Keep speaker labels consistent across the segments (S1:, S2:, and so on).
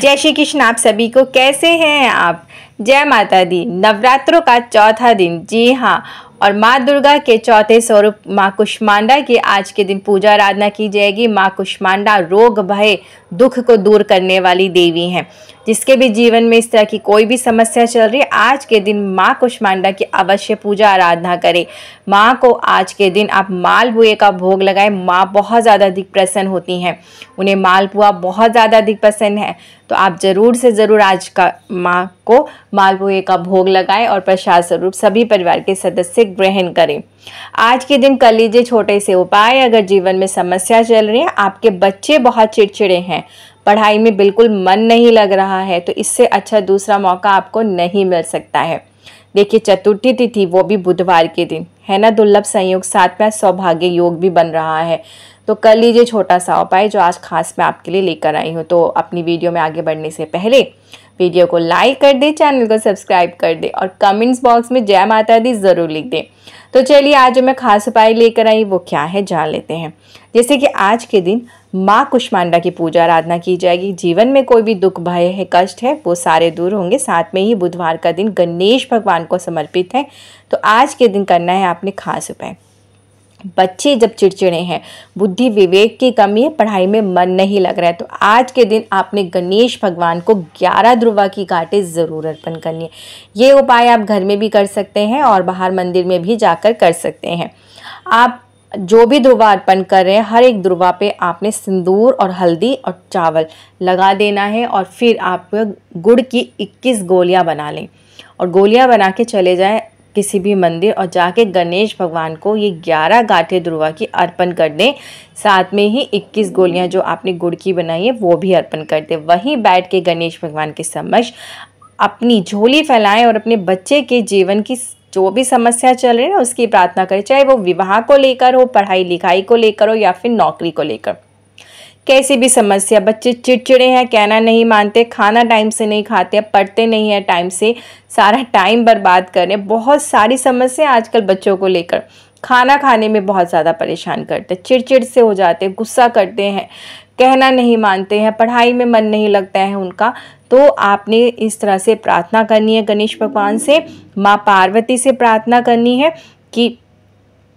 S1: जय श्री कृष्ण आप सभी को कैसे हैं आप? जय माता दी। नवरात्रों का चौथा दिन। जी हाँ और माँ दुर्गा के चौथे स्वरूप माँ कुष्मांडा की आज के दिन पूजा आराधना की जाएगी। माँ कुष्मांडा रोग, भय, दुख को दूर करने वाली देवी हैं। जिसके भी जीवन में इस तरह की कोई भी समस्या चल रही है आज के दिन माँ कुष्मांडा की अवश्य पूजा आराधना करें। माँ को आज के दिन आप मालपुए का भोग लगाएँ, माँ बहुत ज़्यादा अधिक प्रसन्न होती हैं। उन्हें मालपुआ बहुत ज़्यादा अधिक पसंद है। तो आप ज़रूर से ज़रूर आज का माँ को मालपुए का भोग लगाएँ और प्रसाद स्वरूप सभी परिवार के सदस्य ग्रहण करें। आज के दिन कर लीजिए छोटे से उपाय। अगर जीवन में समस्या चल रही है, आपके बच्चे बहुत चिड़चिड़े हैं। पढ़ाई में बिल्कुल मन नहीं लग रहा है तो इससे अच्छा दूसरा मौका आपको नहीं मिल सकता है। देखिए, चतुर्थी तिथि, वो भी बुधवार के दिन। है ना, दुर्लभ संयोग, साथ में सौभाग्य योग भी बन रहा है। तो कर लीजिए छोटा सा उपाय, जो आज खास मैं आपके लिए लेकर आई हूँ। तो अपनी वीडियो में आगे बढ़ने से पहले वीडियो को लाइक कर दे, चैनल को सब्सक्राइब कर दे और कमेंट्स बॉक्स में जय माता दी ज़रूर लिख दें। तो चलिए, आज जो मैं खास उपाय लेकर आई वो क्या है, जान लेते हैं। जैसे कि आज के दिन माँ कुष्मांडा की पूजा आराधना की जाएगी। जीवन में कोई भी दुख, भय है, कष्ट है, वो सारे दूर होंगे। साथ में ही बुधवार का दिन गणेश भगवान को समर्पित है। तो आज के दिन करना है आपने खास उपाय। बच्चे जब चिड़चिड़े हैं, बुद्धि विवेक की कमी है, पढ़ाई में मन नहीं लग रहा है तो आज के दिन आपने गणेश भगवान को ग्यारह ध्रुवा की कांटे ज़रूर अर्पण करनी है। ये उपाय आप घर में भी कर सकते हैं और बाहर मंदिर में भी जाकर कर सकते हैं। आप जो भी ध्रुवा अर्पण कर रहे हैं, हर एक ध्रुवा पे आपने सिंदूर और हल्दी और चावल लगा देना है और फिर आप गुड़ की 21 गोलियाँ बना लें। और गोलियाँ बना के चले जाएँ किसी भी मंदिर और जाके गणेश भगवान को ये ग्यारह गाठे ध्रुवा की अर्पण कर दें। साथ में ही इक्कीस गोलियाँ जो आपने गुड़ की बनाई है, वो भी अर्पण कर दें। वहीं बैठ के गणेश भगवान के समक्ष अपनी झोली फैलाएँ और अपने बच्चे के जीवन की जो भी समस्या चल रही है ना, उसकी प्रार्थना करें, चाहे वो विवाह को लेकर हो पढ़ाई लिखाई को लेकर हो या फिर नौकरी को लेकर। कैसी भी समस्या, बच्चे चिड़चिड़े हैं, कहना नहीं मानते, खाना टाइम से नहीं खाते पढ़ते नहीं है टाइम से, सारा टाइम बर्बाद कर रहे हैं। बहुत सारी समस्या आजकल बच्चों को लेकर। खाना खाने में बहुत ज़्यादा परेशान करते चिड़चिड़ से हो जाते गुस्सा करते हैं, कहना नहीं मानते हैं, पढ़ाई में मन नहीं लगता है उनका। तो आपने इस तरह से प्रार्थना करनी है गणेश भगवान से, माँ पार्वती से प्रार्थना करनी है कि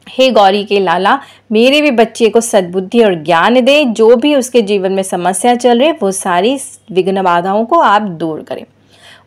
S1: हे गौरी के लाला, मेरे भी बच्चे को सद्बुद्धि और ज्ञान दे, जो भी उसके जीवन में समस्या चल रही, वो सारी विघ्न बाधाओं को आप दूर करें।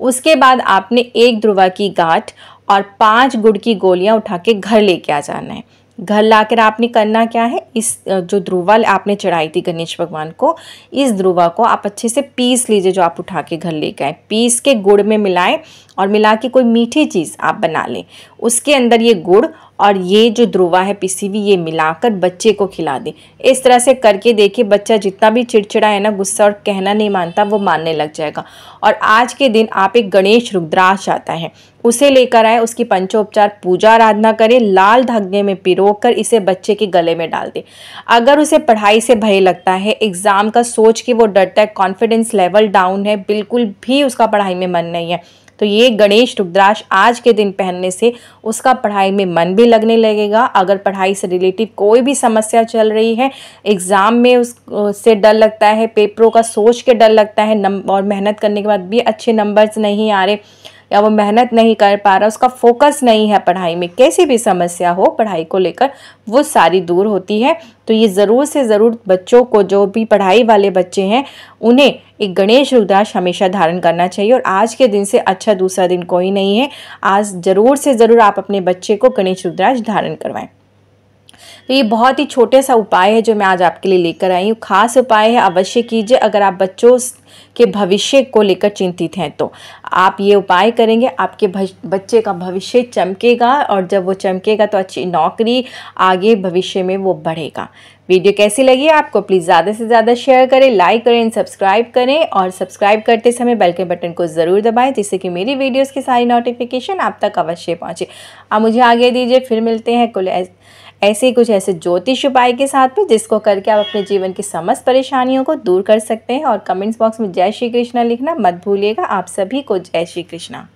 S1: उसके बाद आपने एक ध्रुवा की गांठ और पाँच गुड़ की गोलियाँ उठा के घर लेके आ जाना है। घर लाकर आपने करना क्या है? इस जो ध्रुवा आपने चढ़ाई थी गणेश भगवान को, इस ध्रुवा को आप अच्छे से पीस लीजिए जो आप उठा के घर लेके आए। पीस के गुड़ में मिलाएँ और मिला के कोई मीठी चीज़ आप बना लें। उसके अंदर ये गुड़ और ये जो ध्रुवा है पिसी हुई ये मिलाकर बच्चे को खिला दें। इस तरह से करके देखिए, बच्चा जितना भी चिड़चिड़ा है ना, गुस्सा और कहना नहीं मानता, वो मानने लग जाएगा। और आज के दिन आप एक गणेश रुद्राक्ष आता है, उसे लेकर आए, उसकी पंचोपचार, पूजा आराधना करें, लाल धागे में पिरो कर इसे बच्चे के गले में डाल दें। अगर उसे पढ़ाई से भय लगता है, एग्ज़ाम का सोच के वो डरता है कॉन्फिडेंस लेवल डाउन है, बिल्कुल भी उसका पढ़ाई में मन नहीं है। तो ये गणेश रुद्राक्ष आज के दिन पहनने से उसका पढ़ाई में मन भी लगने लगेगा। अगर पढ़ाई से रिलेटिव कोई भी समस्या चल रही है, एग्ज़ाम में उस से डर लगता है, पेपरों का सोच के डर लगता है और मेहनत करने के बाद भी अच्छे नंबर्स नहीं आ रहे। या वो मेहनत नहीं कर पा रहा, उसका फोकस नहीं है पढ़ाई में, कैसी भी समस्या हो, पढ़ाई को लेकर वो सारी दूर होती है। तो ये ज़रूर से ज़रूर बच्चों को, जो भी पढ़ाई वाले बच्चे हैं, उन्हें एक गणेश रुद्राक्ष हमेशा धारण करना चाहिए। और आज के दिन से अच्छा दूसरा दिन कोई नहीं है। आज ज़रूर से ज़रूर आप अपने बच्चे को गणेश रुद्राक्ष धारण करवाएँ। तो ये बहुत ही छोटे सा उपाय है जो मैं आज आपके लिए लेकर आई हूँ। खास उपाय है, अवश्य कीजिए, अगर आप बच्चों के भविष्य को लेकर चिंतित हैं तो। आप ये उपाय करेंगे, आपके बच्चे का भविष्य चमकेगा और जब वो चमकेगा तो अच्छी नौकरी आगे भविष्य में वो बढ़ेगा। वीडियो कैसी लगी आपको, प्लीज़ ज़्यादा से ज़्यादा शेयर करें, लाइक करें, सब्सक्राइब करें और सब्सक्राइब करते समय बेल के बटन को ज़रूर दबाएँ, जिससे कि मेरी वीडियोस की सारी नोटिफिकेशन आप तक अवश्य पहुँचे। आप मुझे आगे दीजिए, फिर मिलते हैं कुल ऐसे ही कुछ ऐसे ज्योतिष उपाय के साथ में जिसको करके आप अपने जीवन की समस्त परेशानियों को दूर कर सकते हैं। और कमेंट्स बॉक्स में जय श्री कृष्णा लिखना मत भूलिएगा। आप सभी को जय श्री कृष्णा।